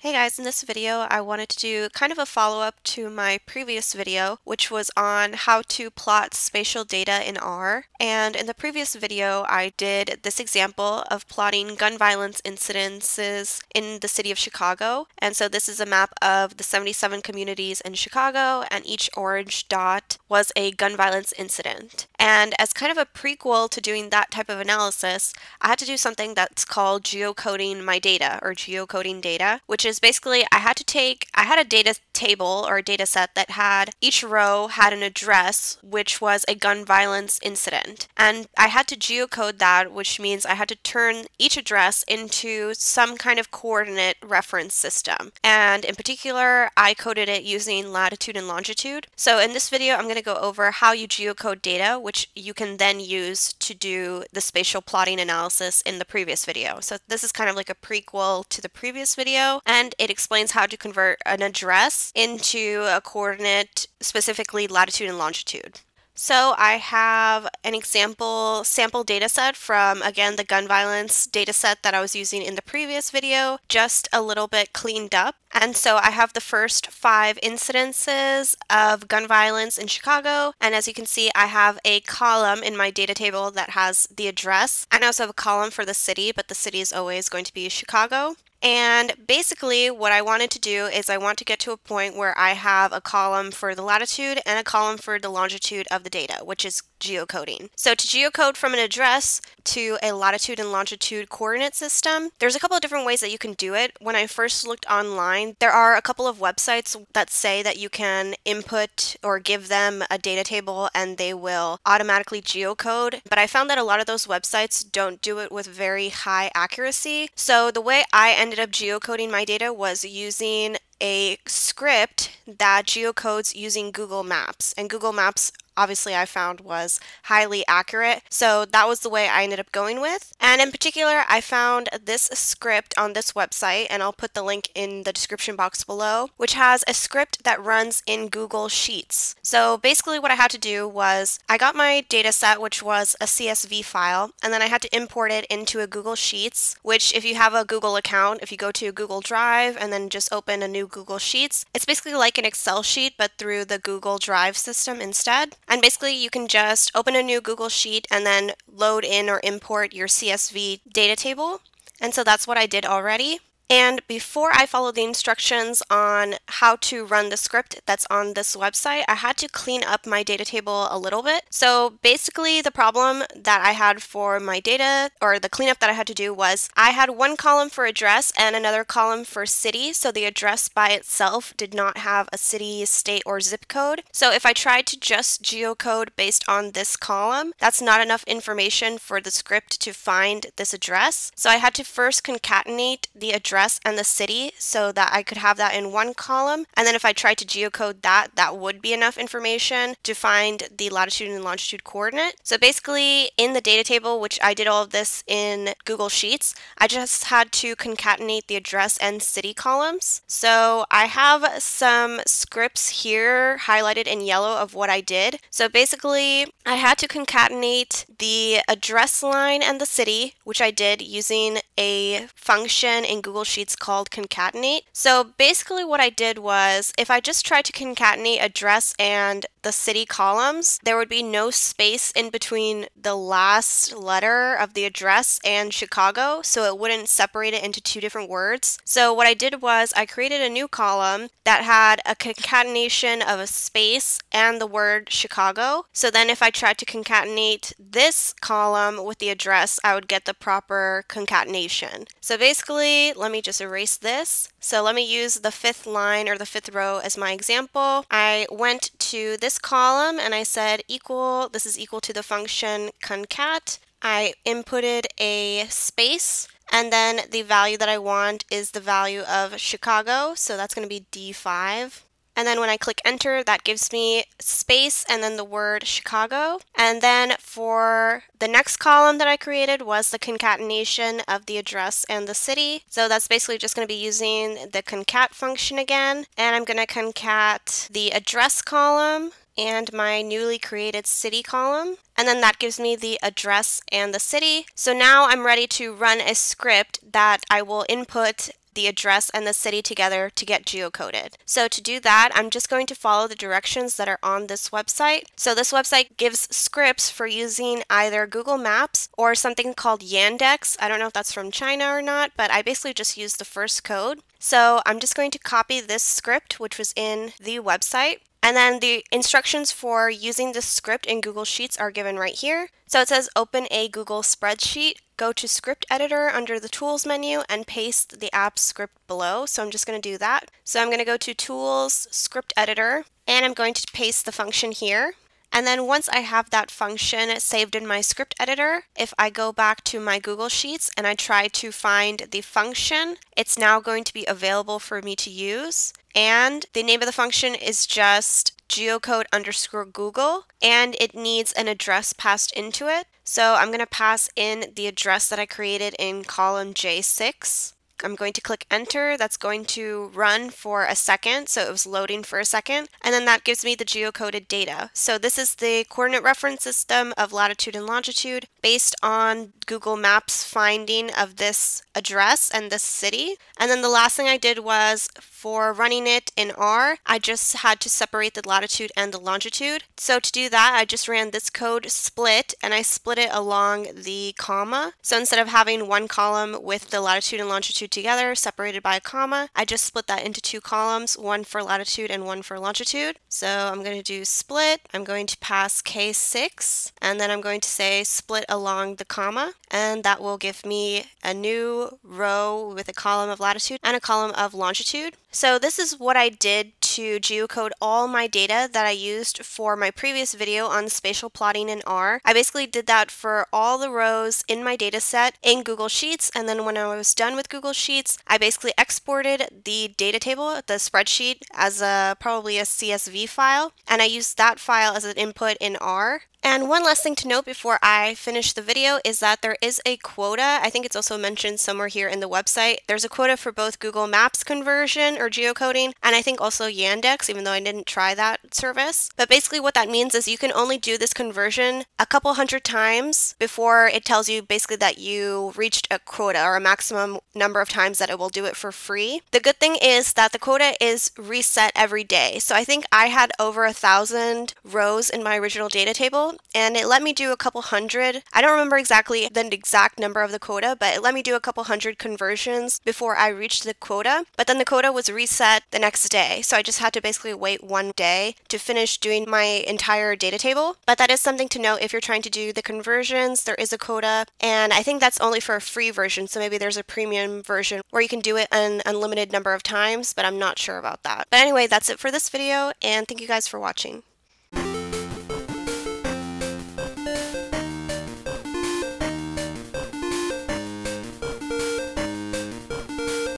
Hey guys, in this video I wanted to do kind of a follow-up to my previous video which was on how to plot spatial data in R. And in the previous video I did this example of plotting gun violence incidences in the city of Chicago. And so this is a map of the 77 communities in Chicago and each orange dot was a gun violence incident. And as kind of a prequel to doing that type of analysis I had to do something that's called geocoding my data or geocoding data which is basically I had to take, I had a data table or a data set that had each row had an address, which was a gun violence incident. And I had to geocode that, which means I had to turn each address into some kind of coordinate reference system. And in particular, I coded it using latitude and longitude. So in this video, I'm going to go over how you geocode data, which you can then use to do the spatial plotting analysis in the previous video. So this is kind of like a prequel to the previous video. And and it explains how to convert an address into a coordinate, specifically latitude and longitude. So I have an example sample data set from, again, the gun violence data set that I was using in the previous video, just a little bit cleaned up. And so I have the first five incidences of gun violence in Chicago. And as you can see, I have a column in my data table that has the address. And I also have a column for the city, but the city is always going to be Chicago. And basically what I wanted to do is I want to get to a point where I have a column for the latitude and a column for the longitude of the data, which is geocoding. So to geocode from an address to a latitude and longitude coordinate system, there's a couple of different ways that you can do it. When I first looked online, there are a couple of websites that say that you can input or give them a data table and they will automatically geocode, but I found that a lot of those websites don't do it with very high accuracy. So the way I ended up geocoding my data was using a script that geocodes using Google Maps. And Google Maps obviously I found was highly accurate. So that was the way I ended up going with. And in particular, I found this script on this website, and I'll put the link in the description box below, which has a script that runs in Google Sheets. So basically what I had to do was I got my data set, which was a CSV file, and then I had to import it into a Google Sheets, which if you have a Google account, if you go to Google Drive and then just open a new Google Sheets, it's basically like an Excel sheet, but through the Google Drive system instead. And basically you can just open a new Google Sheet and then load in or import your CSV data table. And so that's what I did already. And before I followed the instructions on how to run the script that's on this website, I had to clean up my data table a little bit. So basically the problem that I had for my data or the cleanup that I had to do was I had one column for address and another column for city. So the address by itself did not have a city, state, or zip code. So if I tried to just geocode based on this column, that's not enough information for the script to find this address. So I had to first concatenate the address address and the city so that I could have that in one column. And then if I tried to geocode that, that would be enough information to find the latitude and longitude coordinate. So basically in the data table, which I did all of this in Google Sheets, I just had to concatenate the address and city columns. So I have some scripts here highlighted in yellow of what I did. So basically I had to concatenate the address line and the city, which I did using a function in Google Sheets called concatenate. So basically what I did was if I just tried to concatenate address and the city columns, there would be no space in between the last letter of the address and Chicago, so it wouldn't separate it into two different words. So what I did was I created a new column that had a concatenation of a space and the word Chicago. So then if I tried to concatenate this column with the address, I would get the proper concatenation. So basically, let me just erase this. So let me use the fifth line or the fifth row as my example. I went to this column and I said equal, this is equal to the function concat. I inputted a space and then the value that I want is the value of Chicago. So that's going to be D5. And then when I click enter, that gives me space and then the word Chicago. And then for the next column that I created was the concatenation of the address and the city. So that's basically just going to be using the concat function again. And I'm going to concat the address column and my newly created city column. And then that gives me the address and the city. So now I'm ready to run a script that I will input the address and the city together to get geocoded. So to do that, I'm just going to follow the directions that are on this website. So this website gives scripts for using either Google Maps or something called Yandex. I don't know if that's from China or not, but I basically just used the first code. So I'm just going to copy this script, which was in the website. And then the instructions for using this script in Google Sheets are given right here. So it says open a Google spreadsheet, go to script editor under the tools menu and paste the app script below. So I'm just going to do that. So I'm going to go to tools, script editor, and I'm going to paste the function here. And then once I have that function saved in my script editor, if I go back to my Google Sheets and I try to find the function, it's now going to be available for me to use. And the name of the function is just geocode underscore Google, and it needs an address passed into it. So I'm going to pass in the address that I created in column J6. I'm going to click enter. That's going to run for a second. So it was loading for a second. And then that gives me the geocoded data. So this is the coordinate reference system of latitude and longitude based on Google Maps finding of this address and this city. And then the last thing I did was for running it in R, I just had to separate the latitude and the longitude. So to do that, I just ran this code split and I split it along the comma. So instead of having one column with the latitude and longitude together, separated by a comma. I just split that into two columns, one for latitude and one for longitude. So I'm going to do split. I'm going to pass K6, and then I'm going to say split along the comma, and that will give me a new row with a column of latitude and a column of longitude. So this is what I did to geocode all my data that I used for my previous video on spatial plotting in R. I basically did that for all the rows in my data set in Google Sheets and then when I was done with Google Sheets I basically exported the data table, the spreadsheet, as a probably a CSV file and I used that file as an input in R and one last thing to note before I finish the video is that there is a quota. I think it's also mentioned somewhere here in the website. There's a quota for both Google Maps conversion or geocoding, and I think also Yandex, even though I didn't try that service. But basically what that means is you can only do this conversion a couple hundred times before it tells you basically that you reached a quota or a maximum number of times that it will do it for free. The good thing is that the quota is reset every day. So I think I had over a thousand rows in my original data table and it let me do a couple hundred. I don't remember exactly the exact number of the quota, but it let me do a couple hundred conversions before I reached the quota. But then the quota was reset the next day. So I just had to basically wait one day to finish doing my entire data table. But that is something to note if you're trying to do the conversions, there is a quota. And I think that's only for a free version. So maybe there's a premium version where you can do it an unlimited number of times, but I'm not sure about that. But anyway, that's it for this video. And thank you guys for watching.